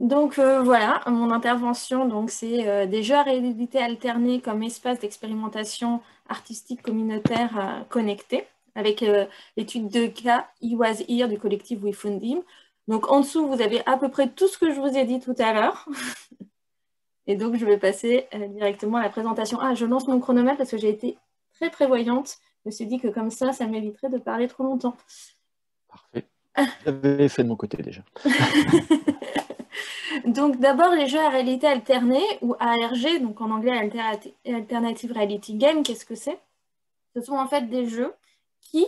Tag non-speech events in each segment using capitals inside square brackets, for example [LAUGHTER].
Donc voilà, mon intervention, donc c'est des jeux à réalité alternée comme espace d'expérimentation artistique communautaire connecté avec l'étude de cas I Was Here du collectif We Found Him. Donc en dessous, vous avez à peu près tout ce que je vous ai dit tout à l'heure. [LAUGHS] Et donc, je vais passer euh, directement à la présentation. Ah, je lance mon chronomètre parce que j'ai été très prévoyante. Je me suis dit que comme ça, ça m'éviterait de parler trop longtemps. Parfait. J'avais fait de mon côté déjà. [LAUGHS] donc d'abord les jeux à réalité alternée ou ARG, donc en anglais Alternative Reality Game, qu'est-ce que c'est? Ce sont en fait des jeux qui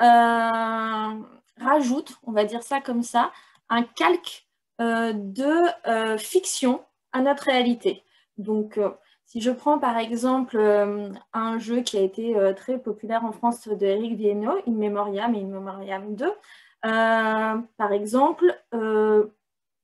euh, rajoutent, on va dire ça comme ça, un calque euh, de fiction notre réalité. Donc, euh, si je prends par exemple euh, un jeu qui a été euh, très populaire en France de Eric Viennot, In Memoriam et In Memoriam 2, par exemple,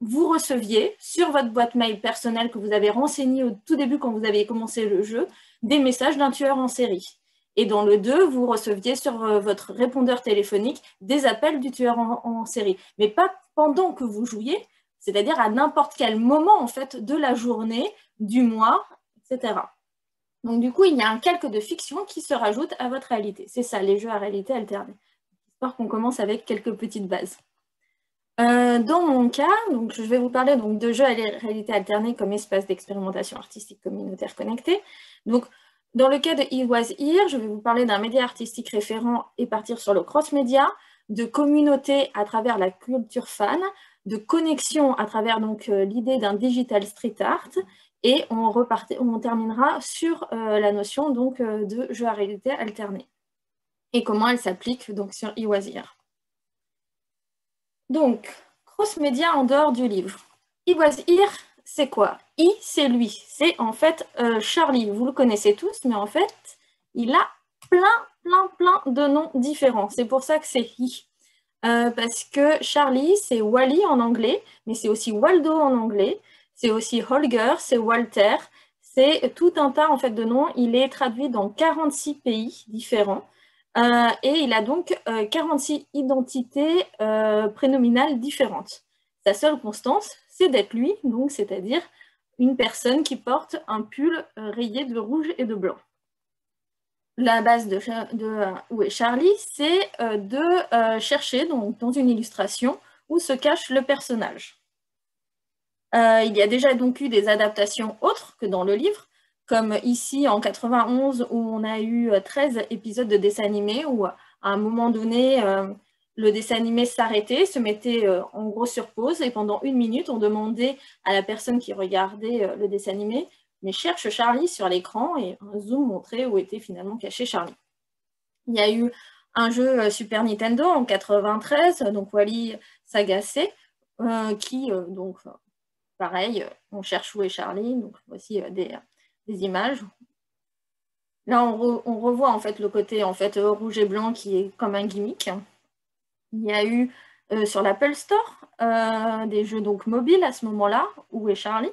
vous receviez sur votre boîte mail personnelle que vous avez renseignée au tout début quand vous avez commencé le jeu, des messages d'un tueur en série. Et dans le 2, vous receviez sur votre répondeur téléphonique des appels du tueur en série. Mais pas pendant que vous jouiez, c'est-à-dire à, n'importe quel moment en fait de la journée, du mois, etc. Donc du coup, il y a un calque de fiction qui se rajoute à votre réalité. C'est ça, les jeux à réalité alternée. J'espère qu'on commence avec quelques petites bases. Euh, dans mon cas, donc, je vais vous parler donc, de jeux à réalité alternée comme espace d'expérimentation artistique communautaire connecté. Donc, dans le cas de It Was Here, je vais vous parler d'un média artistique référent et partir sur le cross-média, de communauté à travers la culture fan, de connexion à travers euh, l'idée d'un digital street art et on, on terminera sur euh, la notion donc de jeu à réalité alternée et comment elle s'applique sur Iwasir. Donc, cross-média en dehors du livre. Iwasir, c'est quoi? I, c'est lui. C'est en fait Charlie. Vous le connaissez tous, mais en fait, il a plein, plein, plein de noms différents. C'est pour ça que c'est I. Euh, parce que Charlie, c'est Wally en anglais, mais c'est aussi Waldo en anglais, c'est aussi Holger, c'est Walter, c'est tout un tas en fait de noms. Il est traduit dans 46 pays différents euh, et il a donc 46 euh, identités prénominales différentes. Sa seule constance, c'est d'être lui, donc c'est-à-dire une personne qui porte un pull rayé de rouge et de blanc la base de, où est Charlie, c'est euh, de euh, chercher dans une illustration où se cache le personnage. Euh, il y a déjà donc eu des adaptations autres que dans le livre, comme ici en 91 où on a eu 13 épisodes de dessin animé où à un moment donné, le dessin animé s'arrêtait, se mettait en gros sur pause et pendant une minute, on demandait à la personne qui regardait le dessin animé mais cherche Charlie sur l'écran et un zoom montrait où était finalement caché Charlie. Il y a eu un jeu euh, Super Nintendo en 93, donc Wally Sagacé, euh, qui, euh, donc, pareil, on cherche où est Charlie, donc voici des, images. Là, on, revoit en fait le côté en fait rouge et blanc qui est comme un gimmick. Il y a eu sur l'Apple Store des jeux donc mobiles à ce moment-là, où est Charlie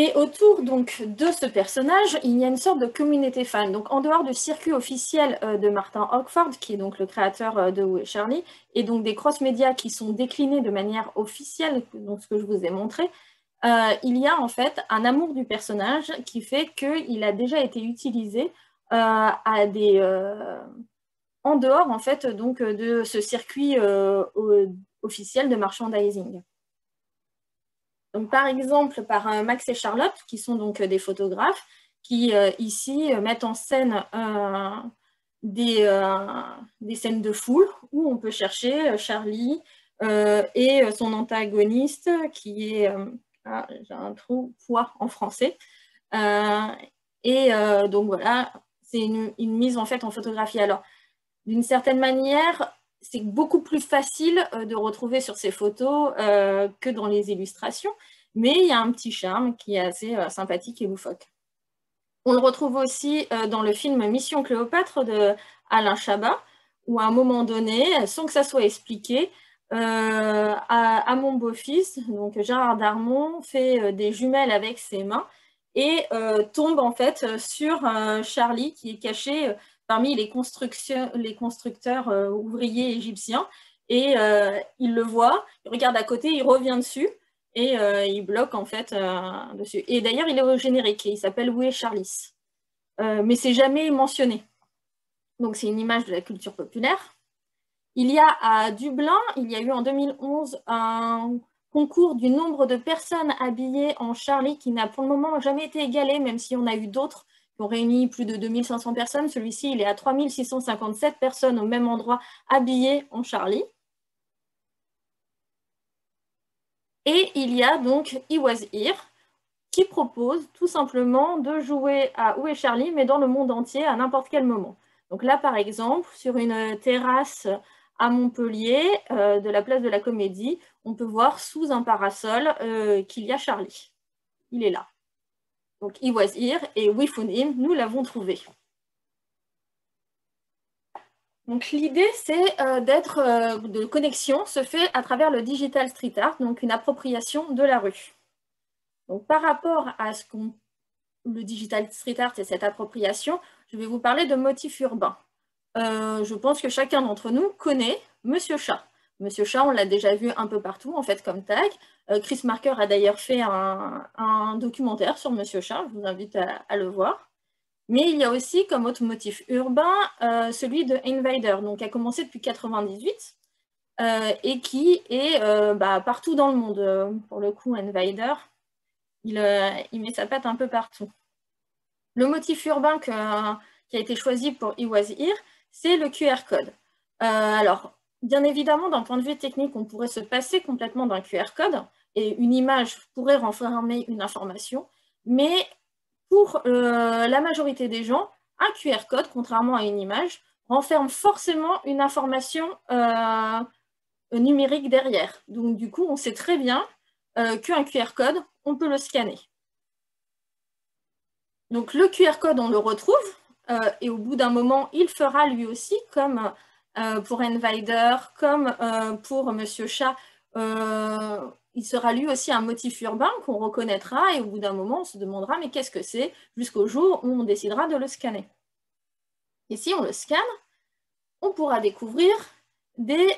et autour donc de ce personnage, il y a une sorte de communauté fan. Donc en dehors du circuit officiel euh, de Martin Hockford, qui est donc le créateur euh, de Où Charlie, et donc des cross-médias qui sont déclinés de manière officielle, donc ce que je vous ai montré, euh, il y a en fait un amour du personnage qui fait qu'il a déjà été utilisé à des, en dehors en fait donc de ce circuit officiel de merchandising. Par exemple, par euh, Max et Charlotte, qui sont donc euh, des photographes, qui euh, ici mettent en scène des, scènes de foule où on peut chercher Charlie et son antagoniste qui est, ah, j'ai un trou, poids en français. et donc voilà, c'est une, mise en fait en photographie. Alors, d'une certaine manière, c'est beaucoup plus facile euh, de retrouver sur ces photos euh, que dans les illustrations, mais il y a un petit charme qui est assez euh, sympathique et loufoque. On le retrouve aussi dans le film Mission Cléopâtre de Alain Chabat, où à un moment donné, sans que ça soit expliqué, à, mon beau-fils, donc Gérard Darmon, fait des jumelles avec ses mains et tombe en fait sur Charlie qui est caché parmi les, les constructeurs euh, ouvriers égyptiens. Et il le voit, il regarde à côté, il revient dessus et il bloque en fait dessus. Et d'ailleurs, il est au générique et il s'appelle Où est Charlie? Mais c'est jamais mentionné. Donc c'est une image de la culture populaire. Il y a à Dublin, il y a eu en 2011 un concours du nombre de personnes habillées en Charlie qui n'a pour le moment jamais été égalé, même si on a eu d'autres qui ont réuni plus de 2500 personnes. Celui-ci, il est à 3657 personnes au même endroit habillées en Charlie. Et il y a donc He Was Here, qui propose tout simplement de jouer à Où est Charlie, mais dans le monde entier à n'importe quel moment. Donc là, par exemple, sur une terrasse à Montpellier, euh, de la place de la Comédie, on peut voir sous un parasol euh, qu'il y a Charlie. Il est là. Donc, he was here et we found him, nous l'avons trouvé. Donc l'idée, c'est euh, d'être de connexion se fait à travers le digital street art, donc une appropriation de la rue. Donc par rapport à ce qu'on le digital street art et cette appropriation, je vais vous parler de motifs urbains. Euh, je pense que chacun d'entre nous connaît Monsieur Chat. Monsieur Chat, on l'a déjà vu un peu partout, en fait, comme tag. Euh, Chris Marker a d'ailleurs fait un, documentaire sur Monsieur Chat, je vous invite à, le voir. Mais il y a aussi comme autre motif urbain euh, celui de Invader, donc qui a commencé depuis 1998 et qui est bah, partout dans le monde. Pour le coup, Invader, il, met sa patte un peu partout. Le motif urbain qui a été choisi pour He Was Here, c'est le QR code. Euh, alors, bien évidemment, d'un point de vue technique, on pourrait se passer complètement d'un QR code et une image pourrait renfermer une information, mais pour euh, la majorité des gens, un QR code, contrairement à une image, renferme forcément une information euh, numérique derrière. Donc du coup, on sait très bien qu'un QR code, on peut le scanner. Donc le QR code, on le retrouve, et au bout d'un moment, il fera lui aussi, comme euh, pour Envider, comme euh, pour Monsieur Chat, il sera lui aussi un motif urbain qu'on reconnaîtra et au bout d'un moment, on se demandera mais qu'est-ce que c'est? Jusqu'au jour où on décidera de le scanner. Et si on le scanne, on pourra découvrir des,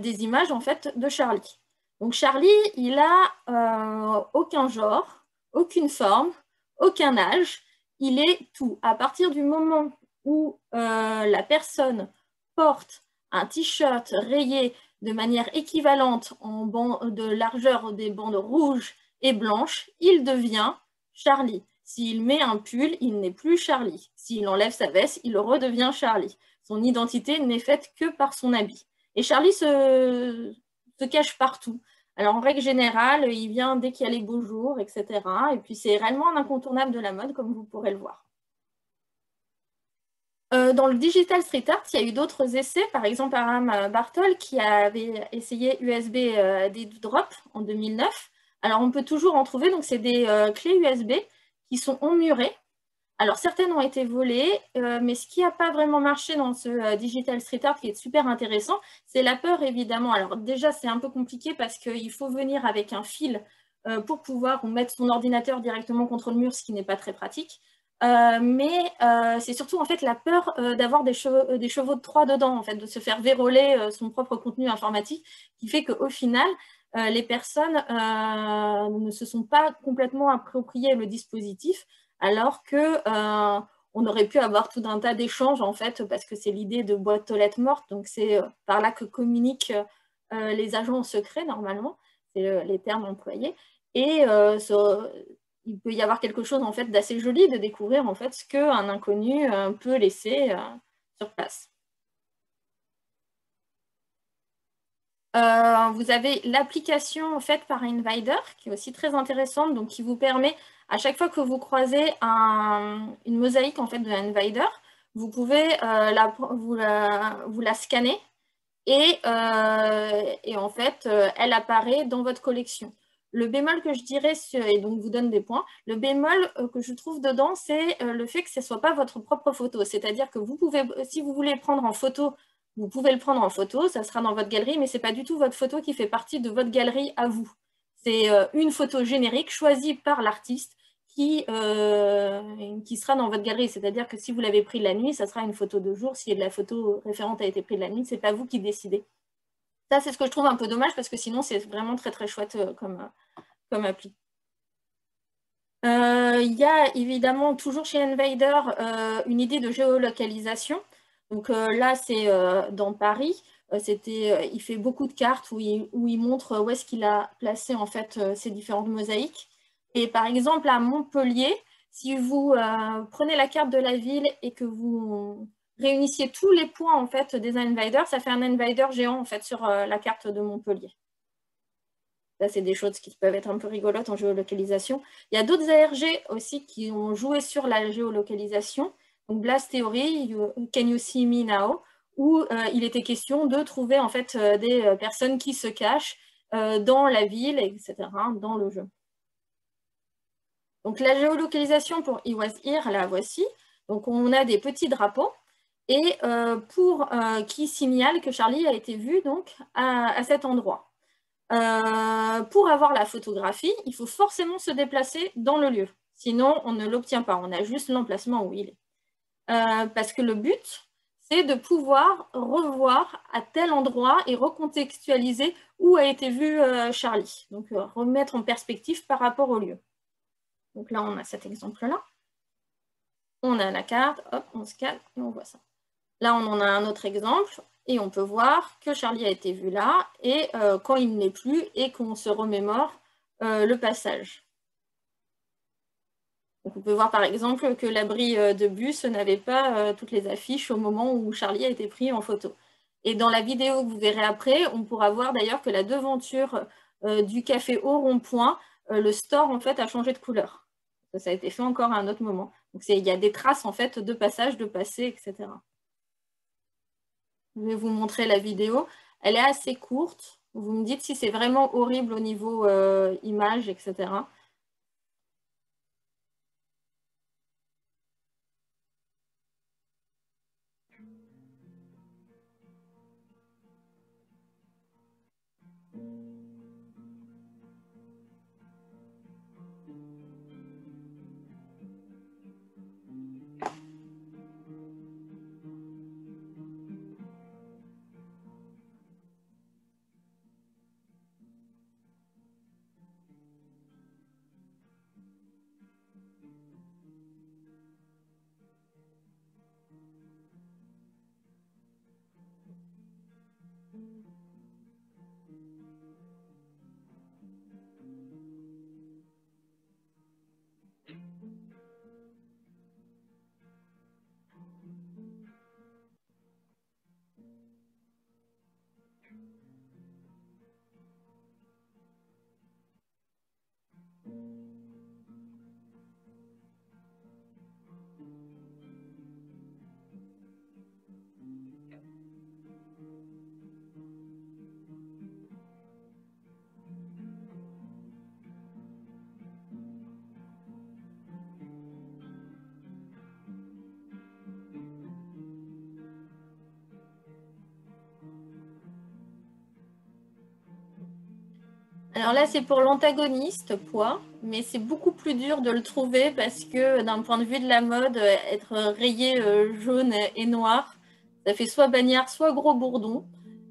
des images en fait de Charlie. Donc Charlie, il a aucun genre, aucune forme, aucun âge, il est tout. À partir du moment où euh, la personne porte un t-shirt rayé de manière équivalente en de largeur des bandes rouges et blanches, il devient Charlie. S'il met un pull, il n'est plus Charlie. S'il enlève sa veste, il redevient Charlie. Son identité n'est faite que par son habit. Et Charlie se cache partout. En règle générale, il vient dès qu'il y a les beaux jours, etc. Et puis, c'est réellement un incontournable de la mode, comme vous pourrez le voir. Euh, dans le digital street art, il y a eu d'autres essais, par exemple Aram Bartol qui avait essayé USB euh, des drop en 2009. Alors on peut toujours en trouver, donc c'est des euh, clés USB qui sont emmurées alors, certaines ont été volées, euh, mais ce qui n'a pas vraiment marché dans ce euh, digital street art qui est super intéressant, c'est la peur, évidemment. Alors, déjà, c'est un peu compliqué parce qu'il faut venir avec un fil euh, pour pouvoir mettre son ordinateur directement contre le mur, ce qui n'est pas très pratique. mais c'est surtout en fait la peur d'avoir des, chevaux, de Troie dedans, en de se faire véroler son propre contenu informatique, qui fait qu'au final, les personnes ne se sont pas complètement appropriées le dispositif, alors que euh, on aurait pu avoir tout un tas d'échanges en fait, parce que c'est l'idée de boîte aux lettres morte, donc c'est euh, par là que communiquent euh, les agents secrets normalement, c'est les termes employés, et il peut y avoir quelque chose en fait d'assez joli de découvrir en fait ce qu'un inconnu peut laisser sur place. vous avez l'application faite par Invider qui est aussi très intéressante, donc qui vous permet à chaque fois que vous croisez une mosaïque en fait, de Invader, vous pouvez euh, la, vous, la, scanner et, euh, en fait, euh, elle apparaît dans votre collection. Le bémol que je dirais, et donc vous donne des points, le bémol que je trouve dedans, c'est le fait que ce ne soit pas votre propre photo. C'est-à-dire que vous pouvez, si vous voulez prendre en photo, vous pouvez le prendre en photo, ça sera dans votre galerie, mais ce n'est pas du tout votre photo qui fait partie de votre galerie à vous. C'est une photo générique choisie par l'artiste qui, euh, qui sera dans votre galerie. C'est-à-dire que si vous l'avez pris la nuit, ça sera une photo de jour. Si la photo référente a été prise la nuit, ce n'est pas vous qui décidez. Ça, c'est ce que je trouve un peu dommage parce que sinon, c'est vraiment très très chouette comme, comme appli. Il y a évidemment toujours chez Invader une idée de géolocalisation. Donc là, c'est dans Paris. C'était, il fait beaucoup de cartes où il, où il montre où est-ce qu'il a placé en fait ces différentes mosaïques. Et par exemple, à Montpellier, si vous euh, prenez la carte de la ville et que vous réunissiez tous les points en fait, des invaders, ça fait un invader géant en fait, sur euh, la carte de Montpellier. Ça, c'est des choses qui peuvent être un peu rigolotes en géolocalisation. Il y a d'autres ARG aussi qui ont joué sur la géolocalisation. Donc Blast Theory, Can You See Me Now, où euh, il était question de trouver en fait des personnes qui se cachent dans la ville, etc., dans le jeu. Donc la géolocalisation pour It Was Here, la voici. Donc on a des petits drapeaux euh, euh, qui signale que Charlie a été vu donc à, cet endroit. Euh, pour avoir la photographie, il faut forcément se déplacer dans le lieu. Sinon, on ne l'obtient pas. On a juste l'emplacement où il est. parce que le but, c'est de pouvoir revoir à tel endroit et recontextualiser où a été vu Charlie. Donc remettre en perspective par rapport au lieu. Donc là, on a cet exemple-là. On a la carte, hop, on se calme et on voit ça. Là, on en a un autre exemple et on peut voir que Charlie a été vu là et euh, quand il n'est plus et qu'on se remémore euh, le passage. On peut voir par exemple que l'abri euh, de bus n'avait pas toutes les affiches au moment où Charlie a été pris en photo. Et dans la vidéo que vous verrez après, on pourra voir d'ailleurs que la devanture du café au rond-point, le store en fait a changé de couleur ça a été fait encore à un autre moment. Donc il y a des traces en fait de passage, de passé, etc. Je vais vous montrer la vidéo. Elle est assez courte. Vous me dites si c'est vraiment horrible au niveau euh, image, etc. Alors là, c'est pour l'antagoniste, poids, mais c'est beaucoup plus dur de le trouver parce que d'un point de vue de la mode, être rayé euh, jaune et noir, ça fait soit bagnard, soit gros bourdon.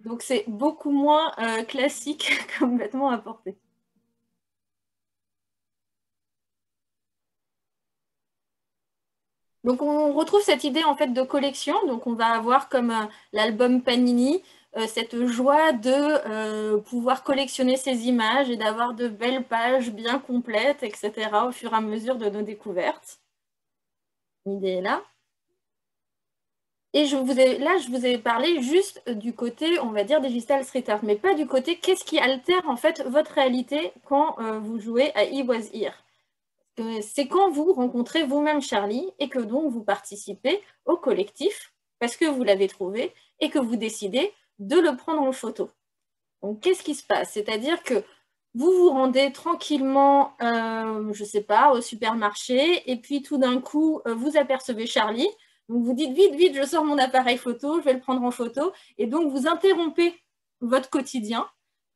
Donc c'est beaucoup moins euh, classique [LAUGHS] comme vêtement à porter. Donc on retrouve cette idée en fait de collection. Donc on va avoir comme euh, l'album Panini cette joie de euh, pouvoir collectionner ces images et d'avoir de belles pages bien complètes, etc. au fur et à mesure de nos découvertes. L'idée est là. Et je vous ai, là, je vous ai parlé juste du côté, on va dire, digital street art, mais pas du côté qu'est-ce qui altère en fait votre réalité quand euh, vous jouez à It Was Here. C'est quand vous rencontrez vous-même Charlie et que donc vous participez au collectif parce que vous l'avez trouvé et que vous décidez de le prendre en photo. Donc, qu'est-ce qui se passe? C'est-à-dire que vous vous rendez tranquillement, euh, je ne sais pas, au supermarché, et puis tout d'un coup, euh, vous apercevez Charlie. Donc, vous dites vite, vite, je sors mon appareil photo, je vais le prendre en photo. Et donc, vous interrompez votre quotidien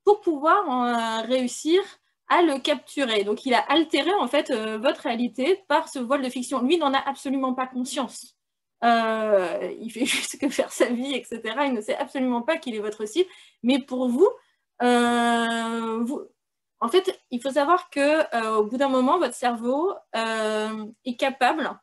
pour pouvoir euh, réussir à le capturer. Donc, il a altéré en fait votre réalité par ce vol de fiction. Lui n'en a absolument pas conscience. Il fait [LAUGHS] juste que faire sa vie, etc. Il ne sait absolument pas qu'il est votre cible. Mais pour vous, vous en fait, il faut savoir que au bout d'un moment, votre cerveau est capable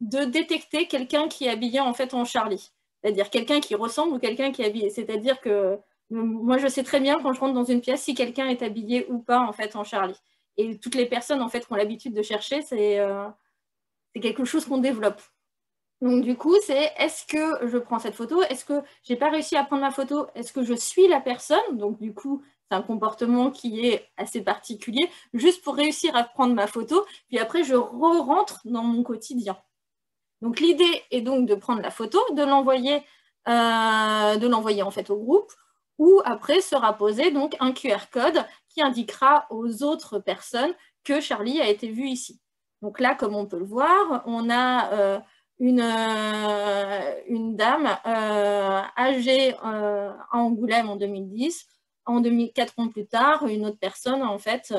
de détecter quelqu'un qui est habillé en fait en Charlie, c'est-à-dire quelqu'un qui ressemble ou quelqu'un qui est habillé. C'est-à-dire que moi, je sais très bien quand je rentre dans une pièce si quelqu'un est habillé ou pas en fait en Charlie. Et toutes les personnes en fait qui ont l'habitude de chercher, c'est euh, quelque chose qu'on développe. Donc du coup, c'est est-ce que je prends cette photo? Est-ce que j'ai pas réussi à prendre ma photo? Est-ce que je suis la personne? Donc du coup, c'est un comportement qui est assez particulier, juste pour réussir à prendre ma photo. Puis après, je re-rentre dans mon quotidien. Donc l'idée est donc de prendre la photo, de l'envoyer, euh, de l'envoyer en fait au groupe où après sera posé donc un QR code qui indiquera aux autres personnes que Charlie a été vu ici. Donc là, comme on peut le voir, on a euh, une, euh, une, dame euh, âgée à Angoulême en 2010, en 2004 ans plus tard, une autre personne en fait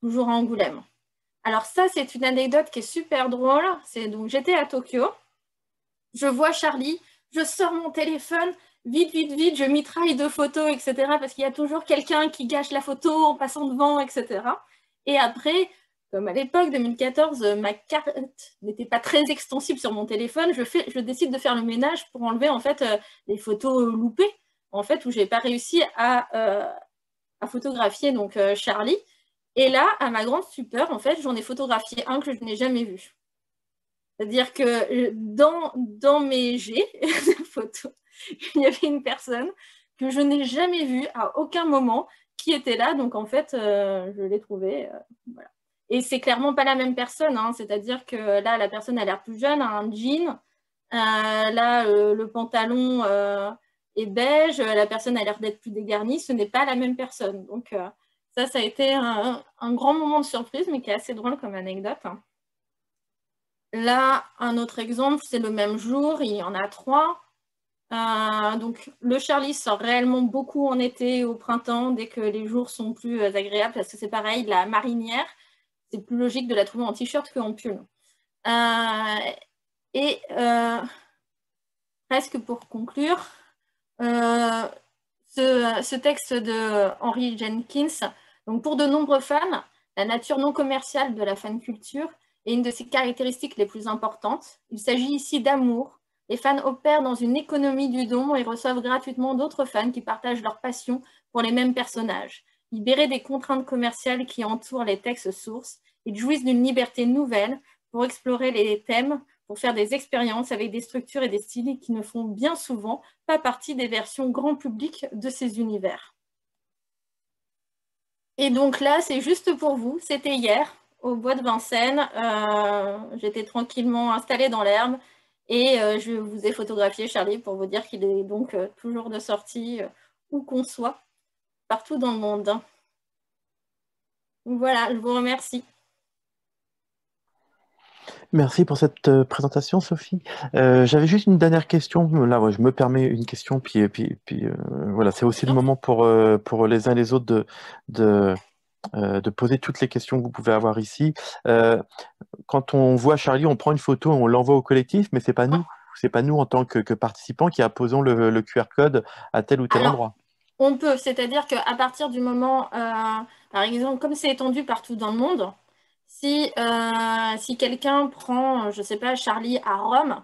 toujours à Angoulême. Alors ça, c'est une anecdote qui est super drôle. C'est donc j'étais à Tokyo, je vois Charlie, je sors mon téléphone, vite, vite, vite, je mitraille de photos, etc. Parce qu'il y a toujours quelqu'un qui gâche la photo en passant devant, etc. Et après, comme à l'époque 2014, ma carte n'était pas très extensible sur mon téléphone, je, décide de faire le ménage pour enlever en fait euh, les photos loupées, en fait, où j'ai pas réussi à, euh, photographier donc euh, Charlie. Et là, à ma grande stupeur, en fait, j'en ai photographié un que je n'ai jamais vu. C'est-à-dire que dans, mes G [LAUGHS] de photos, il y avait une personne que je n'ai jamais vue à aucun moment qui était là. Donc en fait, euh, je l'ai trouvée. Euh, voilà. Et c'est clairement pas la même personne. Hein. C'est-à-dire que là, la personne a l'air plus jeune, a un jean. Euh, là, le pantalon est beige. La personne a l'air d'être plus dégarnie. Ce n'est pas la même personne. Donc ça, ça a été un, grand moment de surprise, mais qui est assez drôle comme anecdote. Hein. Là, un autre exemple, c'est le même jour. Il y en a trois. Euh, donc, le Charlie sort réellement beaucoup en été au printemps, dès que les jours sont plus euh, agréables, parce que c'est pareil, la marinière, c'est plus logique de la trouver en t-shirt qu'en pull. Euh, et presque pour conclure, ce, texte de Henry Jenkins, donc pour de nombreux fans, la nature non commerciale de la fan culture est une de ses caractéristiques les plus importantes. Il s'agit ici d'amour, les fans opèrent dans une économie du don et reçoivent gratuitement d'autres fans qui partagent leur passion pour les mêmes personnages. Libérés des contraintes commerciales qui entourent les textes sources, ils jouissent d'une liberté nouvelle pour explorer les thèmes, pour faire des expériences avec des structures et des styles qui ne font bien souvent pas partie des versions grand public de ces univers. Et donc là, c'est juste pour vous, c'était hier au bois de Vincennes. Euh, j'étais tranquillement installée dans l'herbe et euh, je vous ai photographié Charlie pour vous dire qu'il est donc euh, toujours de sortie où qu'on soit, partout dans le monde. voilà, je vous remercie. Merci pour cette présentation, Sophie. J'avais juste une dernière question. Là, je me permets une question, puis, puis, puis voilà, c'est aussi le moment pour, pour les uns et les autres de, de, de poser toutes les questions que vous pouvez avoir ici quand on voit Charlie, on prend une photo, on l'envoie au collectif, mais c'est pas nous. C'est pas nous en tant que, participants qui apposons le, QR code à tel ou tel endroit. On peut, c'est-à-dire qu'à partir du moment, euh, par exemple, comme c'est étendu partout dans le monde, si, euh, quelqu'un prend, je ne sais pas, Charlie à Rome,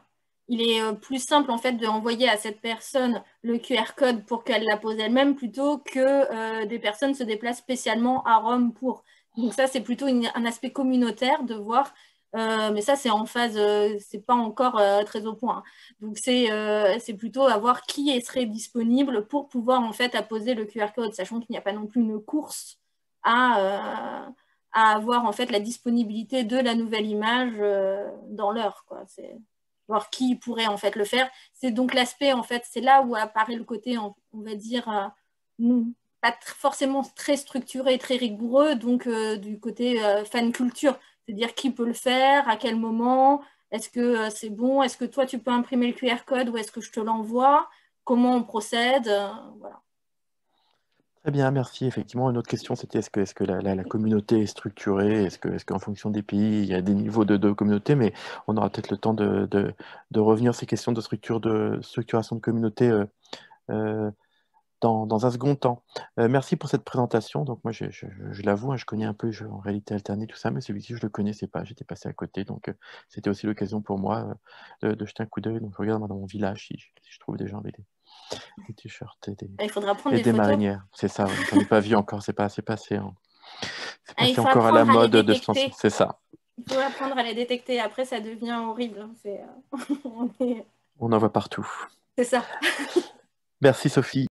il est euh, plus simple en fait de envoyer à cette personne le QR code pour qu'elle la pose elle-même plutôt que des personnes se déplacent spécialement à Rome pour. Donc ça, c'est plutôt un aspect communautaire de voir, euh, mais ça, c'est en phase, euh, c'est pas encore euh, très au point. Donc c'est plutôt à voir qui serait disponible pour pouvoir en fait apposer le QR code, sachant qu'il n'y a pas non plus une course à, à avoir en fait la disponibilité de la nouvelle image dans l'heure. C'est voir qui pourrait en fait le faire. C'est donc l'aspect en fait, c'est là où apparaît le côté, on, va dire, forcément très structuré, très rigoureux, donc euh, du côté euh, fan culture, c'est-à-dire qui peut le faire, à quel moment, est-ce que euh, c'est bon, est-ce que toi tu peux imprimer le QR code ou est-ce que je te l'envoie, comment on procède, voilà. Très bien, merci. Effectivement, une autre question, c'était est-ce que, est-ce que la, communauté est structurée? Est-ce que, est-ce qu'en fonction des pays, il y a des niveaux de, communauté? Mais on aura peut-être le temps de, revenir sur ces questions de structure, de structuration de communauté euh, euh, dans, dans un second temps. Euh, merci pour cette présentation. Donc moi, je, je, je l'avoue, hein, je connais un peu je, en réalité alternée, tout ça, mais celui-ci, je ne le connaissais pas. J'étais passé à côté. Donc euh, c'était aussi l'occasion pour moi euh, de, de jeter un coup d'œil. Donc je regarde dans mon village si, je trouve des gens avec des, des t-shirts et des, Il faudra prendre et des, des photos. marinières. C'est ça, j'en ai pas vu encore. C'est pas, c'est passé. hein. C'est Ah, passé encore à la apprendre à mode de ce. C'est ça. Il faut apprendre à les détecter. Après, ça devient horrible. hein. C'est [LAUGHS] on est- On en voit partout. c'est ça. Merci Sophie.